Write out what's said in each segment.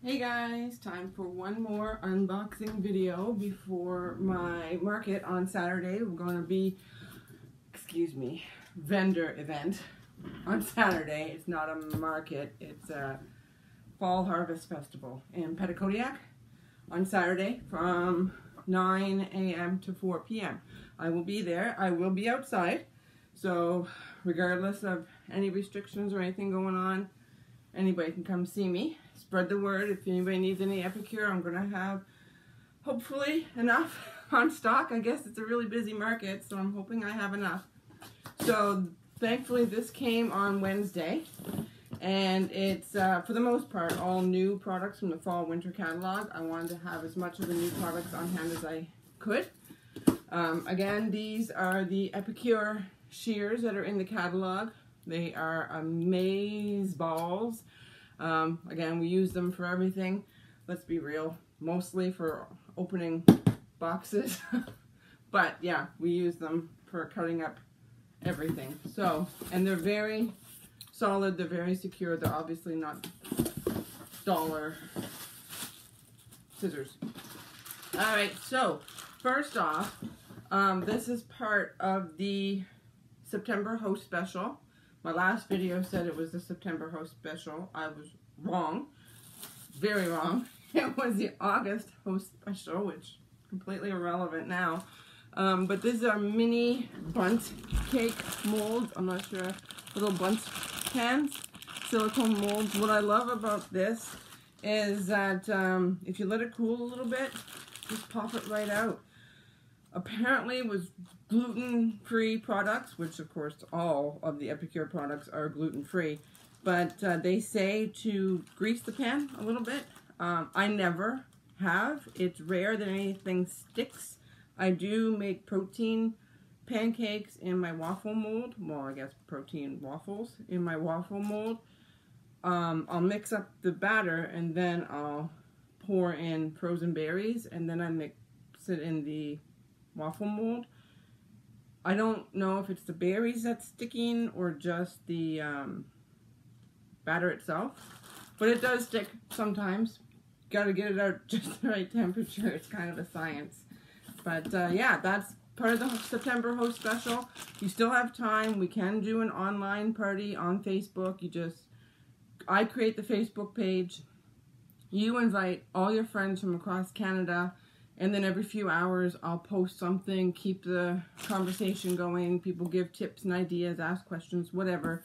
Hey guys, time for one more unboxing video before my market on Saturday. We're going to be, excuse me, vendor event on Saturday. It's not a market, it's a fall harvest festival in Petitcodiac on Saturday from 9 a.m. to 4 p.m. I will be there. I will be outside. So regardless of any restrictions or anything going on, anybody can come see me. Spread the word. If anybody needs any Epicure, I'm going to have hopefully enough on stock. I guess it's a really busy market, so I'm hoping I have enough. So thankfully this came on Wednesday. And it's, uh, for the most part, all new products from the fall winter catalog. I wanted to have as much of the new products on hand as I could. Um, again, these are the Epicure shears that are in the catalog. They are amaze balls. Um, again, we use them for everything. Let's be real, mostly for opening boxes. but yeah, we use them for cutting up everything. So, and they're very solid, they're very secure. They're obviously not dollar scissors. All right, so first off, um, this is part of the September host special. My last video said it was the September host special. I was wrong. Very wrong. It was the August host special, which completely irrelevant now. Um, but these are mini bundt cake molds. I'm not sure. Little bundt pans, silicone molds. What I love about this is that um, if you let it cool a little bit, just pop it right out. Apparently was gluten-free products, which of course all of the Epicure products are gluten-free, but uh, they say to grease the pan a little bit. Um, I never have. It's rare that anything sticks. I do make protein pancakes in my waffle mold. Well, I guess protein waffles in my waffle mold. Um, I'll mix up the batter and then I'll pour in frozen berries and then I mix it in the waffle mold. I don't know if it's the berries that's sticking or just the um, batter itself, but it does stick sometimes. Got to get it out just the right temperature. It's kind of a science. But uh, yeah, that's part of the September host special. You still have time. We can do an online party on Facebook. You just, I create the Facebook page. You invite all your friends from across Canada and then every few hours I'll post something, keep the conversation going. People give tips and ideas, ask questions, whatever.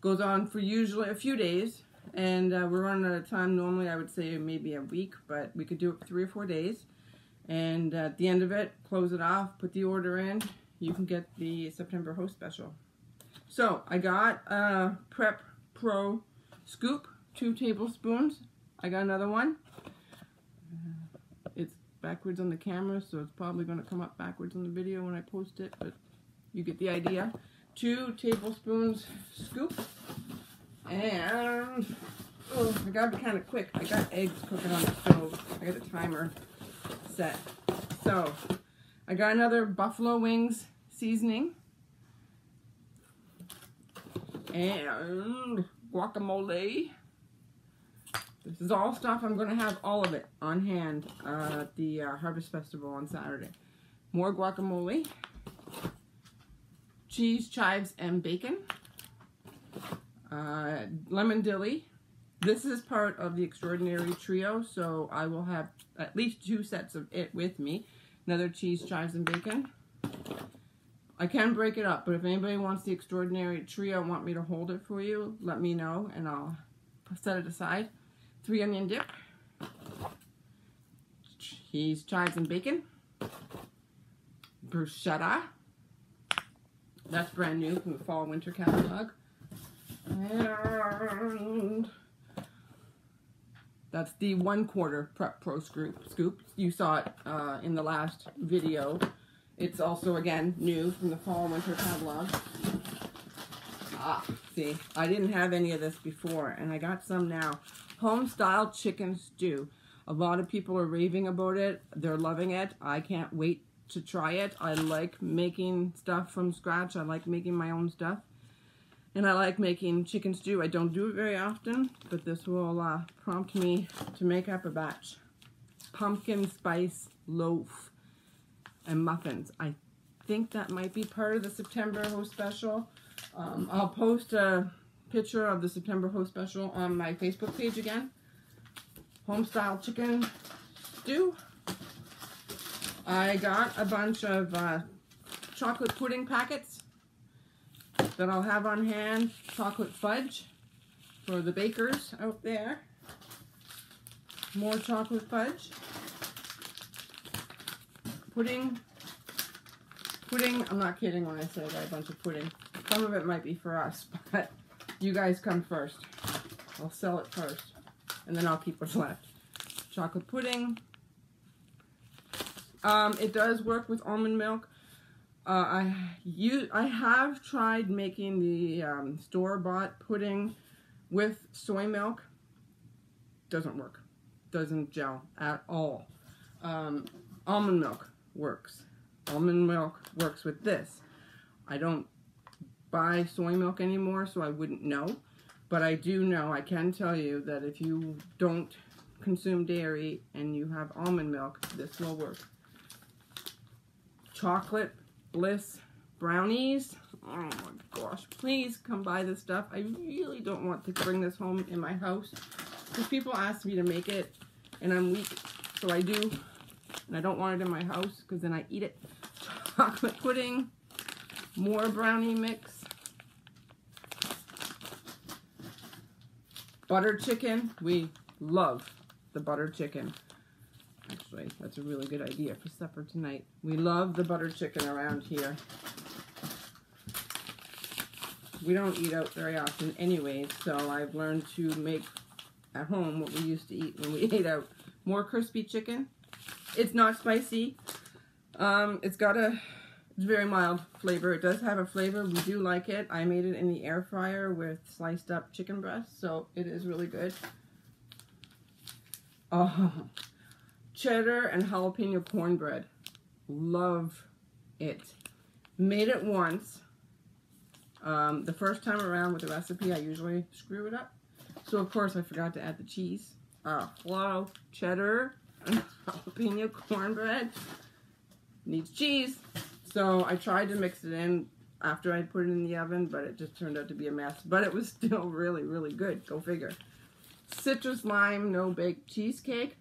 Goes on for usually a few days. And uh, we're running out of time. Normally I would say maybe a week, but we could do it three or four days. And at the end of it, close it off, put the order in. You can get the September host special. So I got a Prep Pro scoop, two tablespoons. I got another one backwards on the camera, so it's probably going to come up backwards on the video when I post it, but you get the idea. Two tablespoons scoop, and oh, I gotta be kind of quick. I got eggs cooking on the stove. I got the timer set. So, I got another buffalo wings seasoning, and guacamole. This is all stuff. I'm going to have all of it on hand uh, at the uh, Harvest Festival on Saturday. More guacamole, cheese, chives, and bacon, uh, lemon dilly. This is part of the Extraordinary Trio, so I will have at least two sets of it with me. Another cheese, chives, and bacon. I can break it up, but if anybody wants the Extraordinary Trio, want me to hold it for you, let me know, and I'll set it aside three onion dip, cheese, chives, and bacon, bruschetta, that's brand new from the fall winter catalog, and that's the one quarter Prep Pro scoop. You saw it uh, in the last video. It's also, again, new from the fall winter catalog. Ah, see, I didn't have any of this before, and I got some now home style chicken stew. A lot of people are raving about it. They're loving it. I can't wait to try it. I like making stuff from scratch. I like making my own stuff. And I like making chicken stew. I don't do it very often, but this will uh, prompt me to make up a batch. Pumpkin spice loaf and muffins. I think that might be part of the September Special. Um, I'll post a picture of the September Host Special on my Facebook page again. Homestyle chicken stew. I got a bunch of uh, chocolate pudding packets that I'll have on hand. Chocolate fudge for the bakers out there. More chocolate fudge. Pudding. Pudding, I'm not kidding when I say I got a bunch of pudding. Some of it might be for us, but you guys come first. I'll sell it first, and then I'll keep what's left. Chocolate pudding. Um, it does work with almond milk. Uh, I you I have tried making the um, store-bought pudding with soy milk. Doesn't work. Doesn't gel at all. Um, almond milk works. Almond milk works with this. I don't buy soy milk anymore, so I wouldn't know. But I do know, I can tell you that if you don't consume dairy and you have almond milk, this will work. Chocolate Bliss brownies. Oh my gosh, please come buy this stuff. I really don't want to bring this home in my house because people ask me to make it and I'm weak, so I do. And I don't want it in my house because then I eat it. Chocolate pudding, more brownie mix, butter chicken. We love the butter chicken. Actually, that's a really good idea for supper tonight. We love the butter chicken around here. We don't eat out very often anyways, so I've learned to make at home what we used to eat when we ate out. More crispy chicken. It's not spicy. Um, it's got a it's very mild flavor. It does have a flavor. We do like it. I made it in the air fryer with sliced up chicken breasts, so it is really good. Oh, cheddar and jalapeno cornbread. Love it. Made it once. Um, the first time around with the recipe, I usually screw it up. So, of course, I forgot to add the cheese. Uh, hello, cheddar and jalapeno cornbread. Needs cheese. So I tried to mix it in after I put it in the oven, but it just turned out to be a mess. But it was still really, really good. Go figure. Citrus lime no bake cheesecake.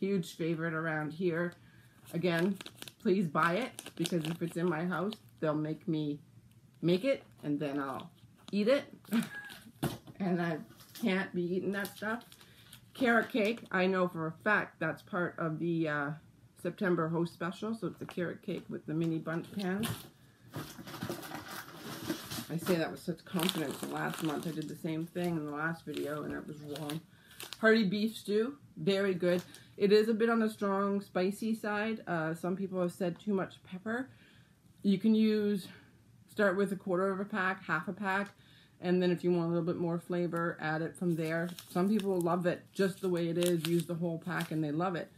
Huge favorite around here. Again, please buy it because if it's in my house, they'll make me make it and then I'll eat it. and I can't be eating that stuff. Carrot cake, I know for a fact that's part of the uh, September host special. So it's a carrot cake with the mini bundt pans. I say that with such confidence. Last month I did the same thing in the last video and it was wrong. Hearty beef stew, very good. It is a bit on the strong, spicy side. Uh, some people have said too much pepper. You can use, start with a quarter of a pack, half a pack, and then if you want a little bit more flavor, add it from there. Some people love it just the way it is, use the whole pack and they love it.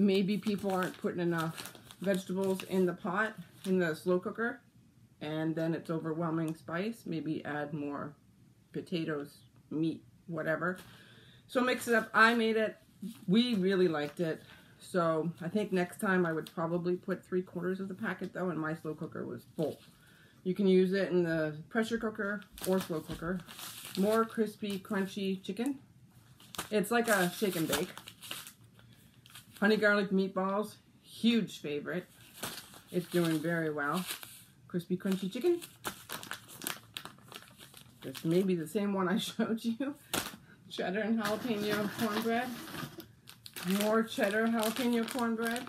Maybe people aren't putting enough vegetables in the pot, in the slow cooker, and then it's overwhelming spice. Maybe add more potatoes, meat, whatever. So mix it up. I made it. We really liked it. So I think next time I would probably put three quarters of the packet though, and my slow cooker was full. You can use it in the pressure cooker or slow cooker. More crispy, crunchy chicken. It's like a shake and bake. Honey garlic meatballs, huge favorite. It's doing very well. Crispy, crunchy chicken. This may be the same one I showed you. Cheddar and jalapeno cornbread. More cheddar jalapeno cornbread.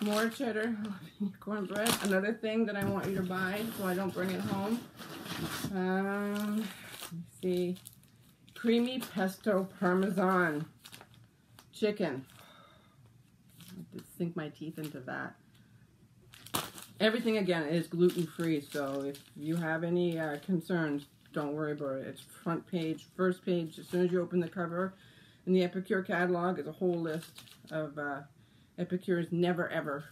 More cheddar jalapeno cornbread. Another thing that I want you to buy so I don't bring it home. Um, see. Creamy pesto parmesan chicken. Sink my teeth into that. Everything again is gluten free, so if you have any uh, concerns, don't worry about it. It's front page, first page. As soon as you open the cover, in the Epicure catalog is a whole list of uh, Epicure's Never Ever.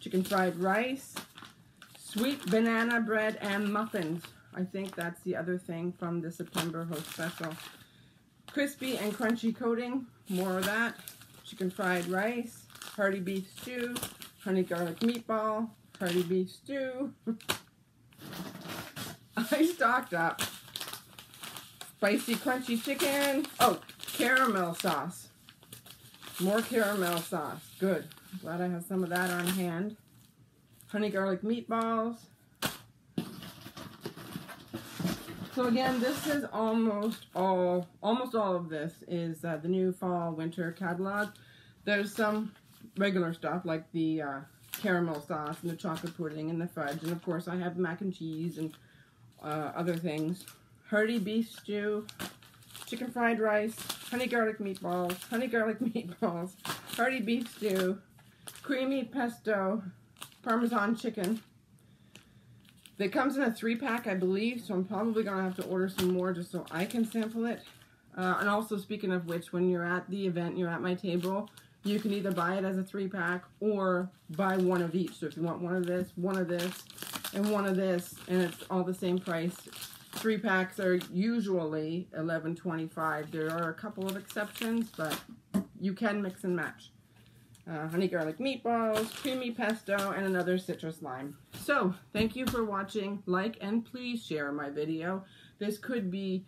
Chicken fried rice, sweet banana bread, and muffins. I think that's the other thing from the September host special. Crispy and crunchy coating, more of that. Chicken fried rice, hearty beef stew, honey garlic meatball, hearty beef stew. I stocked up. Spicy crunchy chicken. Oh, caramel sauce. More caramel sauce. Good. Glad I have some of that on hand. Honey garlic meatballs. So again, this is almost all, almost all of this is uh, the new fall winter catalog. There's some regular stuff like the uh, caramel sauce and the chocolate pudding and the fudge. And of course I have mac and cheese and uh, other things. Hearty beef stew, chicken fried rice, honey garlic meatballs, honey garlic meatballs, hearty beef stew, creamy pesto, parmesan chicken. It comes in a three pack, I believe, so I'm probably going to have to order some more just so I can sample it. Uh, and also, speaking of which, when you're at the event, you're at my table, you can either buy it as a three pack or buy one of each. So if you want one of this, one of this, and one of this, and it's all the same price. Three packs are usually $11.25. There are a couple of exceptions, but you can mix and match. Uh, honey garlic meatballs, creamy pesto, and another citrus lime. So, thank you for watching. Like and please share my video. This could be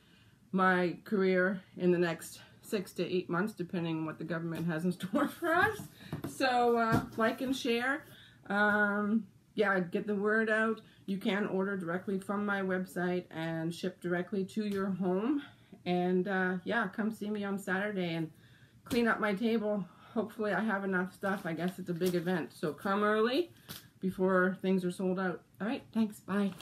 my career in the next six to eight months, depending on what the government has in store for us. So, uh, like and share. Um, yeah, get the word out. You can order directly from my website and ship directly to your home. And uh, yeah, come see me on Saturday and clean up my table. Hopefully I have enough stuff. I guess it's a big event. So come early before things are sold out. All right, thanks. Bye.